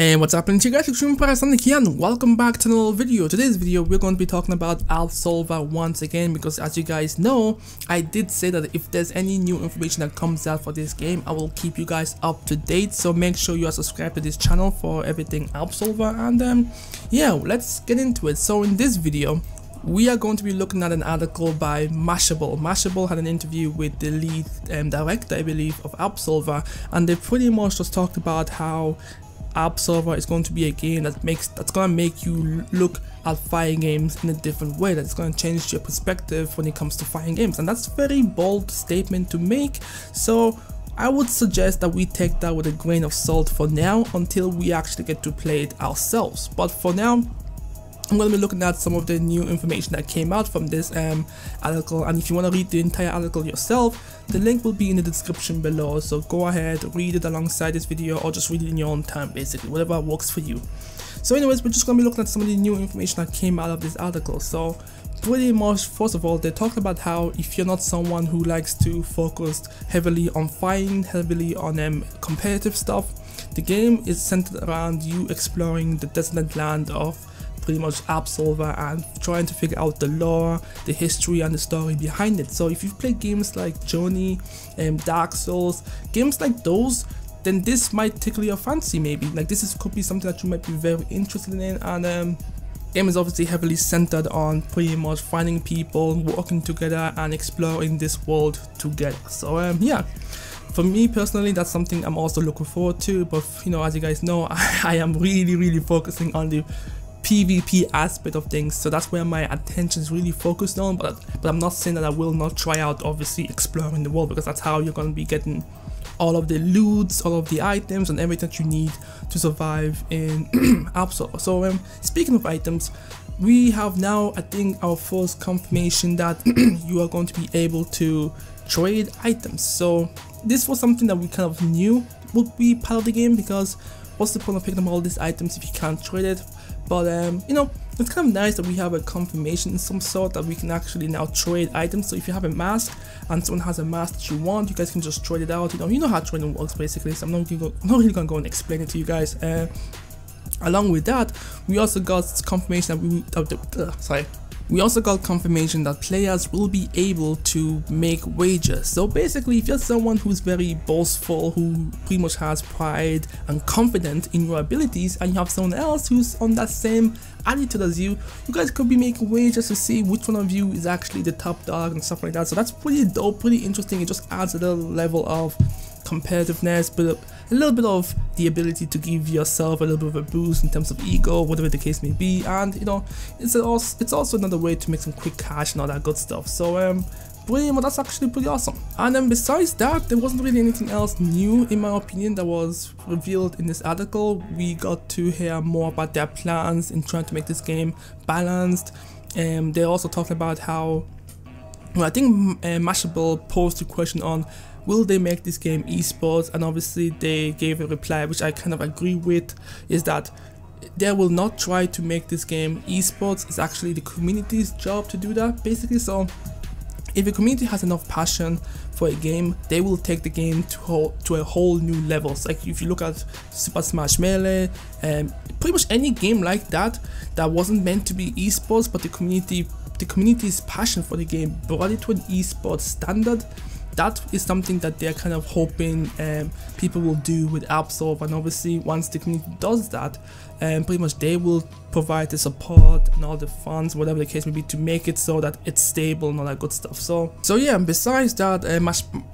Hey, what's happening to you guys? It's XtremePyroSonic here and welcome back to another video. Today's video we're going to be talking about Absolver once again because as you guys know, I did say that if there's any new information that comes out for this game, I will keep you guys up to date. So make sure you are subscribed to this channel for everything Absolver and um, yeah, let's get into it. So in this video, we are going to be looking at an article by Mashable. Mashable had an interview with the lead um, director, I believe, of Absolver, and they pretty much just talked about how Absolver is going to be a game that makes that's gonna make you look at fighting games in a different way. That's gonna change your perspective when it comes to fighting games, and that's a very bold statement to make. So I would suggest that we take that with a grain of salt for now until we actually get to play it ourselves. But for now, I'm going to be looking at some of the new information that came out from this um, article and if you want to read the entire article yourself, the link will be in the description below so go ahead, read it alongside this video or just read it in your own time basically, whatever works for you. So anyways, we're just going to be looking at some of the new information that came out of this article. So pretty much, first of all, they talked about how if you're not someone who likes to focus heavily on fighting, heavily on um, competitive stuff, the game is centered around you exploring the desolate land of pretty much Absolver and trying to figure out the lore, the history and the story behind it. So if you've played games like Journey, and um, Dark Souls, games like those, then this might tickle your fancy maybe. Like this is, could be something that you might be very interested in and um, game is obviously heavily centered on pretty much finding people, working together and exploring this world together. So um, yeah for me personally that's something i'm also looking forward to but you know as you guys know I, I, am really really focusing on the PvP aspect of things so that's where my attention is really focused on but but I'm not saying that I will not try out obviously exploring the world because that's how you're going to be getting all of the loots, all of the items and everything that you need to survive in Absol. So um, speaking of items, we have now I think our first confirmation that you are going to be able to trade items. So this was something that we kind of knew would be part of the game because what's the point of picking up all these items if you can't trade it? But um, you know, it's kind of nice that we have a confirmation in some sort that we can actually now trade items. So if you have a mask and someone has a mask that you want, you guys can just trade it out. You know, you know how trading works basically. So I'm not, gonna, I'm not really gonna go and explain it to you guys. Uh, along with that, we also got confirmation that we, uh, sorry, we also got confirmation that players will be able to make wagers. So basically, if you're someone who's very boastful, who pretty much has pride and confidence in your abilities, and you have someone else who's on that same attitude as you, you guys could be making wagers to see which one of you is actually the top dog and stuff like that. So that's pretty dope, pretty interesting. It just adds a little level of competitiveness, but a little bit of the ability to give yourself a little bit of a boost in terms of ego, whatever the case may be, and you know, it's also it's also another way to make some quick cash and all that good stuff. So um, pretty much that's actually pretty awesome. And then besides that, there wasn't really anything else new in my opinion that was revealed in this article. We got to hear more about their plans in trying to make this game balanced. And um, they also talked about how well, I think uh, Mashable posed a question on will they make this game esports? And obviously they gave a reply which I kind of agree with is that they will not try to make this game esports. It's actually the community's job to do that basically. So if a community has enough passion for a game, they will take the game to whole, to a whole new level. So like if you look at Super Smash Melee, um, pretty much any game like that that wasn't meant to be esports, but the community the community's passion for the game brought it to an esports standard that is something that they're kind of hoping um, people will do with Absolver and obviously once the community does that um, pretty much they will provide the support and all the funds whatever the case may be to make it so that it's stable and all that good stuff. So so yeah besides that uh,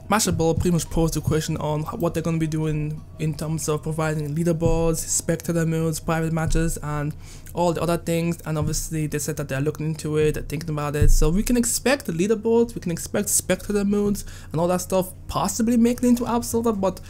Mashable pretty much posed a question on what they're going to be doing in terms of providing leaderboards spectator modes private matches and all the other things. And obviously they said that they're looking into it they're thinking about it. So we can expect the leaderboards we can expect spectator modes and all that stuff possibly making into Absolver but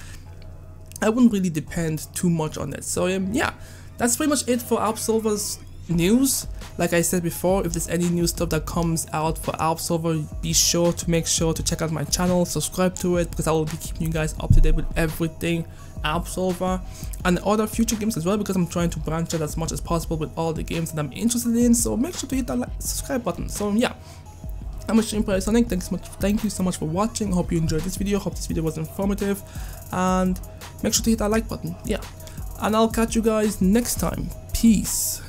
I wouldn't really depend too much on it. So um, yeah that's pretty much it for Absolver's news. Like I said before, if there's any new stuff that comes out for Absolver, be sure to make sure to check out my channel, subscribe to it because I will be keeping you guys up to date with everything Absolver and other future games as well because I'm trying to branch out as much as possible with all the games that I'm interested in. So make sure to hit that like, subscribe button. So yeah. I'm XtremePyroSonic. Thanks much. Thank you so much for watching. Hope you enjoyed this video. Hope this video was informative, and make sure to hit that like button. Yeah. and I'll catch you guys next time. Peace.